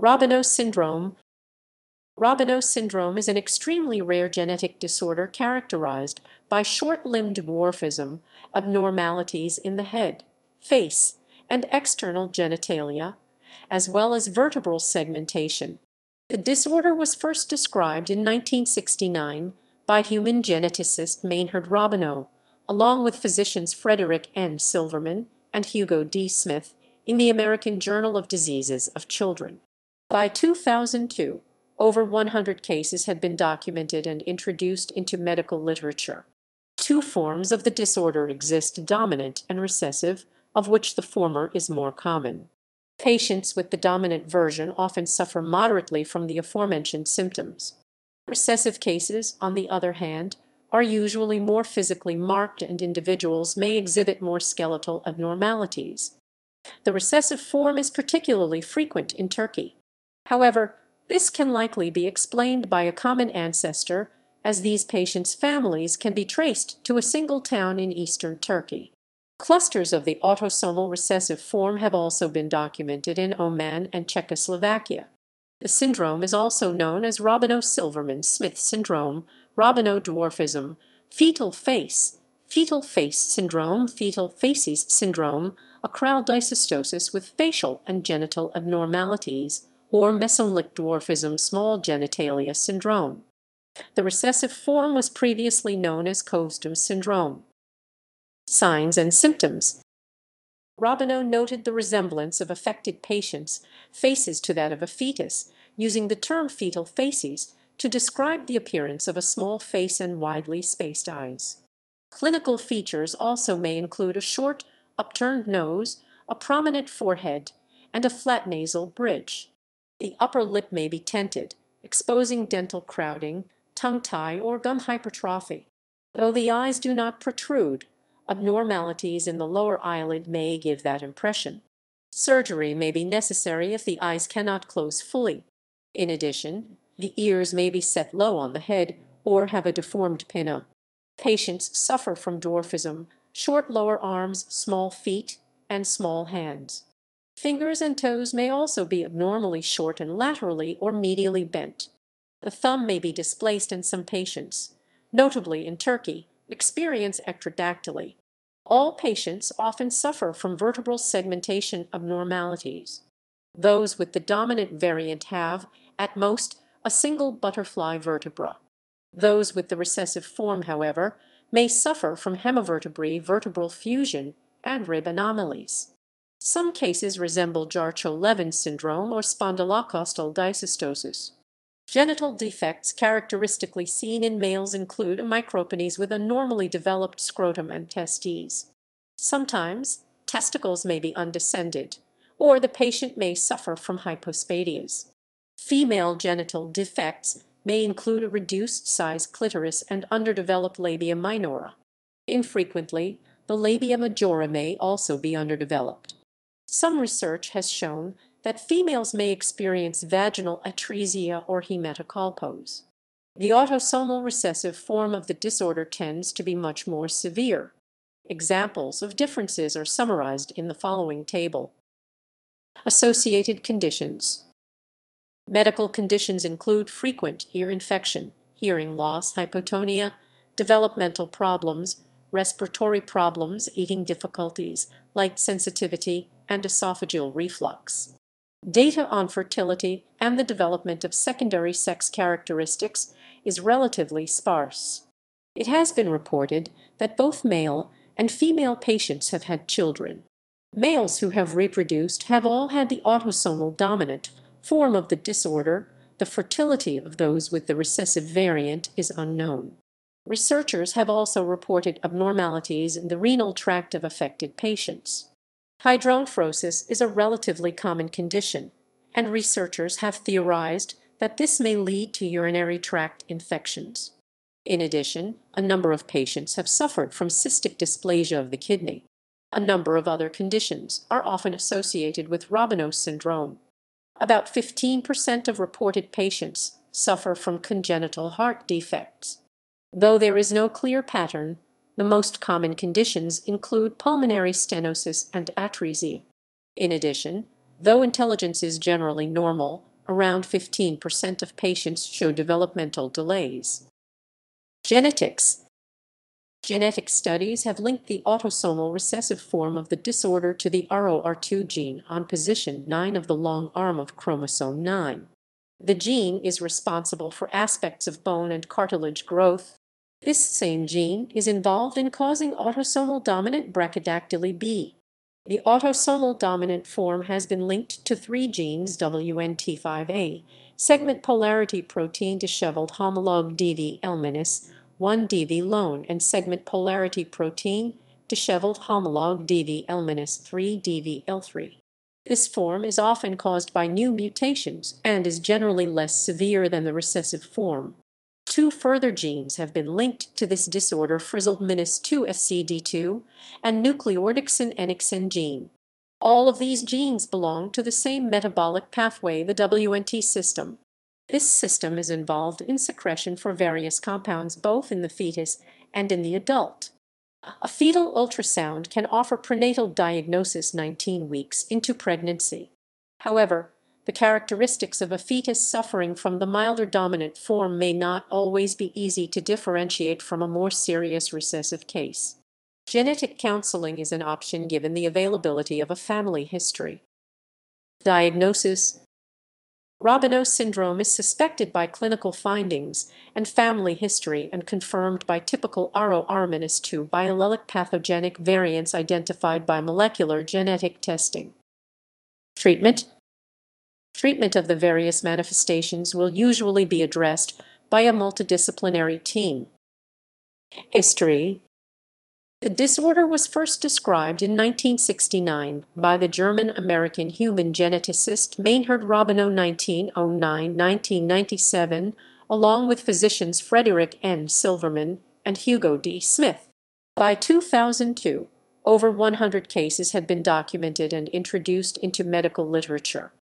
Robinow syndrome Robinow syndrome is an extremely rare genetic disorder characterized by short-limbed dwarfism, abnormalities in the head, face, and external genitalia, as well as vertebral segmentation. The disorder was first described in 1969 by human geneticist Meinhard Robinow, along with physicians Frederic N. Silverman and Hugo D. Smith, in the American Journal of Diseases of Children. By 2002, over 100 cases had been documented and introduced into medical literature. Two forms of the disorder exist, dominant and recessive, of which the former is more common. Patients with the dominant version often suffer moderately from the aforementioned symptoms. Recessive cases, on the other hand, are usually more physically marked and individuals may exhibit more skeletal abnormalities. The recessive form is particularly frequent in Turkey. However, this can likely be explained by a common ancestor, as these patients' families can be traced to a single town in eastern Turkey. Clusters of the autosomal recessive form have also been documented in Oman and Czechoslovakia. The syndrome is also known as Robinow-Silverman-Smith syndrome, Robinow dwarfism, fetal face, fetal face syndrome, fetal facies syndrome, acral dysostosis with facial and genital abnormalities, or mesomelic dwarfism small genitalia syndrome. The recessive form was previously known as Covesdem syndrome. Signs and symptoms Robinow noted the resemblance of affected patients' faces to that of a fetus, using the term fetal facies to describe the appearance of a small face and widely spaced eyes. Clinical features also may include a short, upturned nose, a prominent forehead, and a flat nasal bridge. The upper lip may be tented, exposing dental crowding, tongue tie, or gum hypertrophy. Though the eyes do not protrude, abnormalities in the lower eyelid may give that impression. Surgery may be necessary if the eyes cannot close fully. In addition, the ears may be set low on the head or have a deformed pinna. Patients suffer from dwarfism, short lower arms, small feet, and small hands. Fingers and toes may also be abnormally short and laterally or medially bent. The thumb may be displaced in some patients, notably in Turkey, experience ectrodactyly. All patients often suffer from vertebral segmentation abnormalities. Those with the dominant variant have, at most, a single butterfly vertebra. Those with the recessive form, however, may suffer from hemivertebrae vertebral fusion and rib anomalies. Some cases resemble Jarcho-Levin syndrome or spondylocostal dysostosis. Genital defects characteristically seen in males include micropenis with a normally developed scrotum and testes. Sometimes testicles may be undescended, or the patient may suffer from hypospadias. Female genital defects may include a reduced size clitoris and underdeveloped labia minora. Infrequently, the labia majora may also be underdeveloped. Some research has shown that females may experience vaginal atresia or hematocolpos. The autosomal recessive form of the disorder tends to be much more severe. Examples of differences are summarized in the following table. Associated conditions Medical conditions include frequent ear infection, hearing loss, hypotonia, developmental problems, respiratory problems, eating difficulties, light sensitivity, and esophageal reflux. Data on fertility and the development of secondary sex characteristics is relatively sparse. It has been reported that both male and female patients have had children. Males who have reproduced have all had the autosomal dominant form of the disorder. The fertility of those with the recessive variant is unknown. Researchers have also reported abnormalities in the renal tract of affected patients. Hydronephrosis is a relatively common condition, and researchers have theorized that this may lead to urinary tract infections. In addition, a number of patients have suffered from cystic dysplasia of the kidney. A number of other conditions are often associated with Robinow syndrome. About 15% of reported patients suffer from congenital heart defects. Though there is no clear pattern, the most common conditions include pulmonary stenosis and atresia. In addition, Though intelligence is generally normal, around 15% of patients show developmental delays. Genetics Genetic studies have linked the autosomal recessive form of the disorder to the ROR2 gene on position 9 of the long arm of chromosome 9. The gene is responsible for aspects of bone and cartilage growth. This same gene is involved in causing autosomal dominant brachydactyly B. The autosomal dominant form has been linked to three genes WNT5A, segment polarity protein disheveled homologue DV-L-, 1 DV-lone, and segment polarity protein disheveled homologue DV-L-, 3 DV-L3. This form is often caused by new mutations and is generally less severe than the recessive form. Two further genes have been linked to this disorder frizzled-2 FCD2 and nucleoredoxin-NXN gene. All of these genes belong to the same metabolic pathway, the WNT system. This system is involved in secretion for various compounds both in the fetus and in the adult. A fetal ultrasound can offer prenatal diagnosis 19 weeks into pregnancy. However, the characteristics of a fetus suffering from the milder dominant form may not always be easy to differentiate from a more serious recessive case. Genetic counseling is an option given the availability of a family history. Diagnosis Robinow syndrome is suspected by clinical findings and family history and confirmed by typical ROR-2 biallelic pathogenic variants identified by molecular genetic testing. Treatment Treatment of the various manifestations will usually be addressed by a multidisciplinary team. History the disorder was first described in 1969 by the German-American human geneticist Meinhard Robinow 1909-1997, along with physicians Frederic N. Silverman and Hugo D. Smith. By 2002, over 100 cases had been documented and introduced into medical literature.